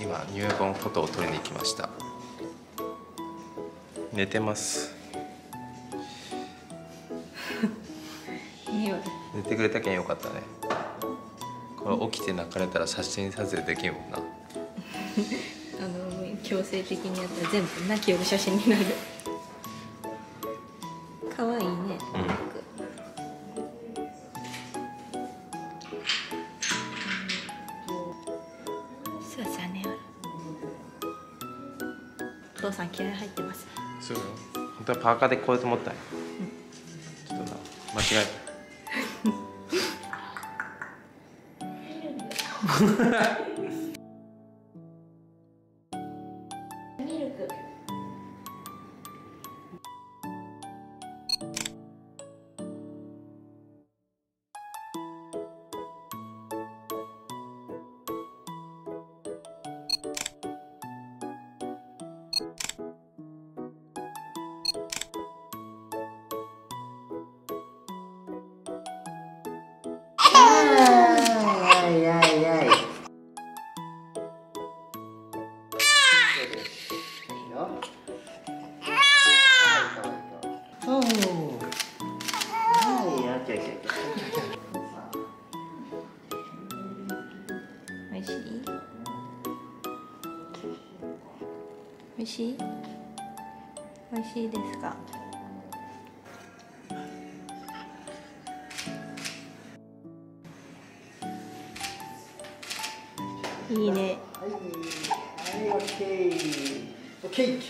今入門フォトを撮りに行きました。寝てます。いいよ寝てくれたけんよかったね。これ起きて泣かれたら写真撮影できんもんな。あの強制的にやったら全部泣きよる写真になる。可愛いね。うんお父さん気合入ってますそうよ。本当はパーカーでこうやって思ったんよちょっとな間違え ミルクい？いよ。はい、はい、オッケーオッケーオッケー。おいしいおいしいおいしいですか？いいねはい、Okay. Okay.